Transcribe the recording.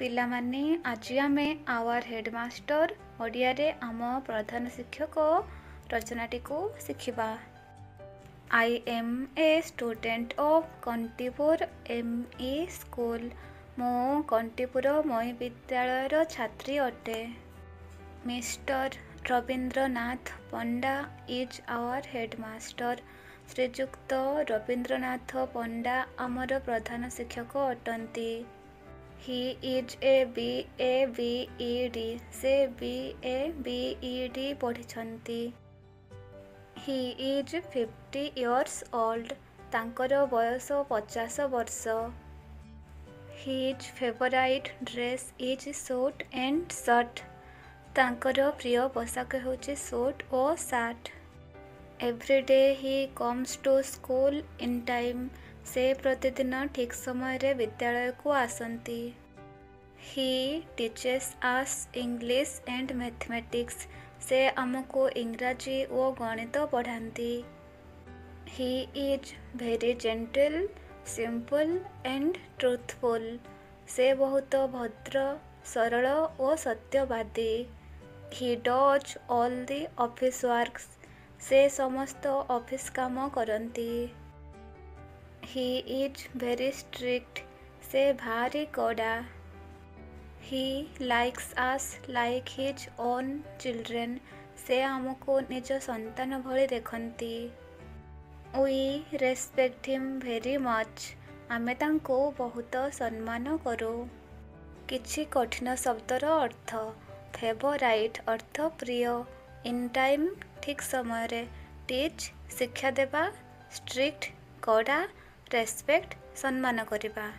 ପିଲାମାନେ ଆଜି ଆମେ ଆୱାର ହେଡ଼ମାଷ୍ଟର ଓଡ଼ିଆରେ ଆମ ପ୍ରଧାନ ଶିକ୍ଷକ ରଚନାଟିକୁ ଶିଖିବା I am a student of Kantipur M E school ମୁଁ କଣ୍ଟିପୁର ମଇ ବିଦ୍ୟାଳୟର ଛାତ୍ରୀ ଅଟେ mister Rabindranath Panda is our headmaster ଶ୍ରୀଯୁକ୍ତ ରବୀନ୍ଦ୍ରନାଥ ପଣ୍ଡା ଆମର ପ୍ରଧାନ ଶିକ୍ଷକ ଅଟନ୍ତି he is a B A B E D ସେ B A B E D ପଢ଼ିଛନ୍ତି he is fifty years old ତାଙ୍କର ବୟସ ପଚାଶ ବର୍ଷ his favourite dress is suit and shirt ତାଙ୍କର ପ୍ରିୟ ପୋଷାକ ହେଉଛି suit O shirt everyday he comes to school in time ସେ ପ୍ରତିଦିନ ଠିକ୍ ସମୟରେ ବିଦ୍ୟାଳୟକୁ ଆସନ୍ତି ହି ଟିଚେସ୍ ଆସ୍ ଇଂଲିଶ ଆଣ୍ଡ ମ୍ୟାଥମେଟିକ୍ସ ସେ ଆମକୁ ଇଂରାଜୀ ଓ ଗଣିତ ପଢ଼ାନ୍ତି he is very gentle simple and truthful ସେ ବହୁତ ଭଦ୍ର ସରଳ ଓ ସତ୍ୟବାଦୀ he does all the office works ସେ ସମସ୍ତ ଅଫିସ୍ କାମ କରନ୍ତି He is very strict, say bhari koda. He likes us like his own children, से आमको निज सन्तान भଳି ଦେଖନ୍ତି we respect him very much ଆମେ ତାଙ୍କୁ ବହୁତ ସମ୍ମାନ କରୁ କିଛି କଠିନ ଶବ୍ଦର ଅର୍ଥ ଫେଭରାଇଟ୍ ଅର୍ଥ ପ୍ରିୟ ଇନ୍ ଟାଇମ୍ ଠିକ୍ ସମୟରେ ଟିଚ୍ ଶିକ୍ଷା ଦେବା ଷ୍ଟ୍ରିକ୍ଟ କଡ଼ା ରେସପେକ୍ଟ ସମ୍ମାନ କରିବା